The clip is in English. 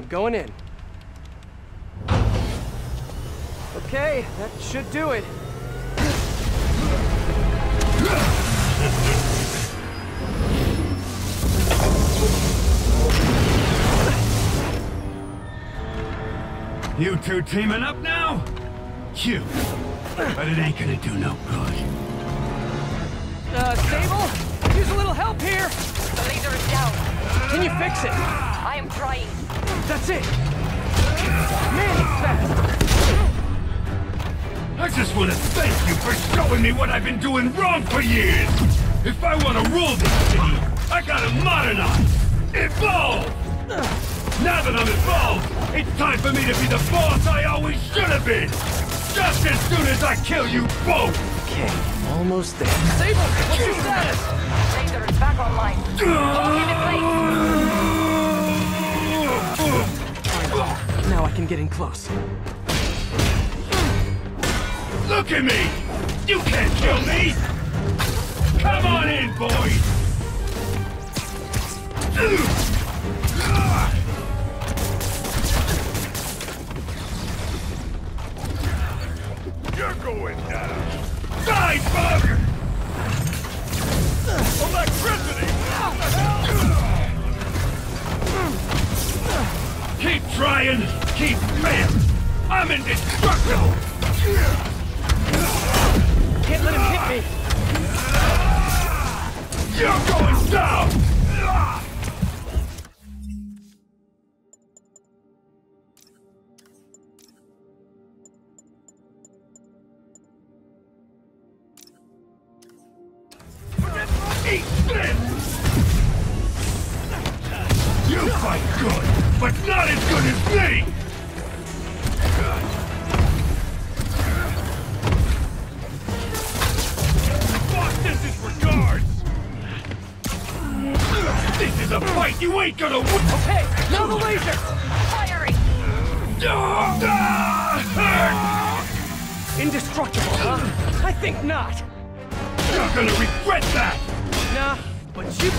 I'm going in. Okay, that should do it. You two teaming up now? You. But it ain't gonna do no good. Uh, Sable? Use a little help here! The laser is down. Can you fix it? I am trying. That's it! Man, it's fast! I just want to thank you for showing me what I've been doing wrong for years! If I want to rule this city, I gotta modernize! Evolve! Now that I'm involved, it's time for me to be the boss I always should have been! Just as soon as I kill you both! Okay, almost there. Sable, what's your status? Laser is back online. In place. Can get in close. Look at me! You can't kill me! Come on in, boys! You're going down! Die, bug! Electricity! Keep trying, keep failing! I'm indestructible! Can't let him hit me! You're going down! Eat this! You fight good, but not as good as me! Is a fight you ain't gonna win! Okay, now the laser! Firing. Indestructible, huh? I think not. You're gonna regret that! Nah, but you...